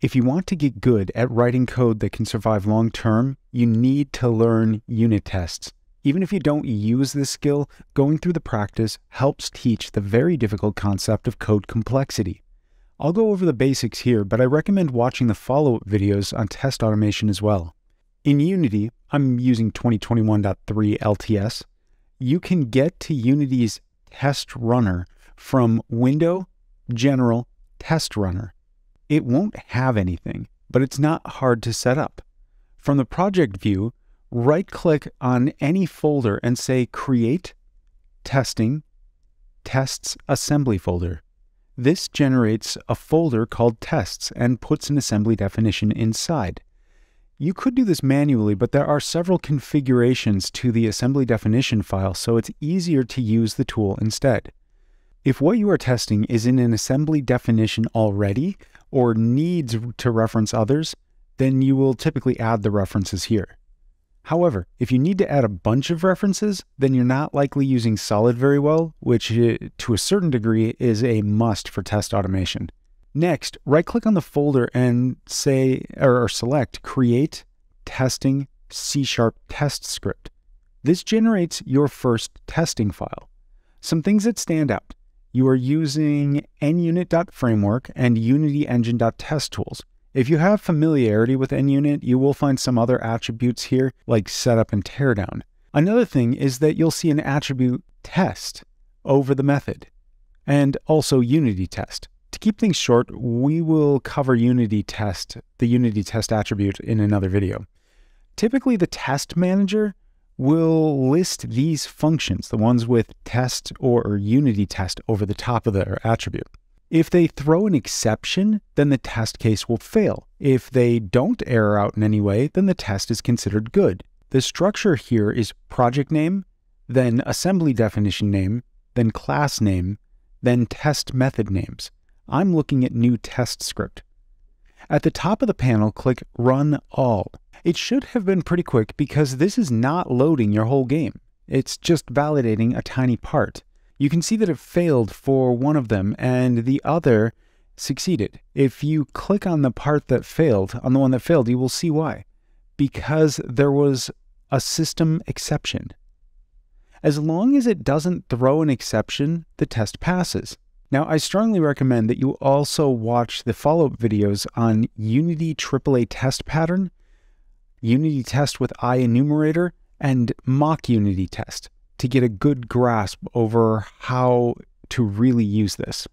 If you want to get good at writing code that can survive long term, you need to learn unit tests. Even if you don't use this skill, going through the practice helps teach the very difficult concept of code complexity. I'll go over the basics here, but I recommend watching the follow up videos on test automation as well. In Unity, I'm using 2021.3 LTS. You can get to Unity's test runner from Window, General, Test Runner. It won't have anything, but it's not hard to set up. From the project view, right click on any folder and say Create, Testing, Tests Assembly folder. This generates a folder called Tests and puts an assembly definition inside. You could do this manually, but there are several configurations to the assembly definition file, so it's easier to use the tool instead. If what you are testing is in an assembly definition already or needs to reference others, then you will typically add the references here. However, if you need to add a bunch of references, then you're not likely using Solid very well, which uh, to a certain degree is a must for test automation. Next, right click on the folder and say or select Create Testing C Sharp Test Script. This generates your first testing file. Some things that stand out. You are using nunit.framework and unityengine.test tools. If you have familiarity with NUnit, you will find some other attributes here like setup and teardown. Another thing is that you'll see an attribute test over the method and also unity test. To keep things short, we will cover unity test, the unity test attribute in another video. Typically the test manager will list these functions, the ones with test or unity test over the top of their attribute. If they throw an exception, then the test case will fail. If they don't error out in any way, then the test is considered good. The structure here is project name, then assembly definition name, then class name, then test method names. I'm looking at new test script. At the top of the panel, click Run All. It should have been pretty quick because this is not loading your whole game. It's just validating a tiny part you can see that it failed for one of them and the other succeeded. If you click on the part that failed, on the one that failed, you will see why. Because there was a system exception. As long as it doesn't throw an exception, the test passes. Now, I strongly recommend that you also watch the follow up videos on Unity AAA test pattern, Unity test with IEnumerator, and mock Unity test to get a good grasp over how to really use this.